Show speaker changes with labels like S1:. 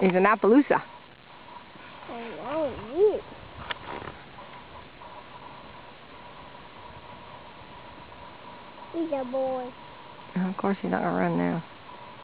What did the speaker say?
S1: He's an Appaloosa.
S2: Oh, He's a boy.
S1: of course, he's not going to run now.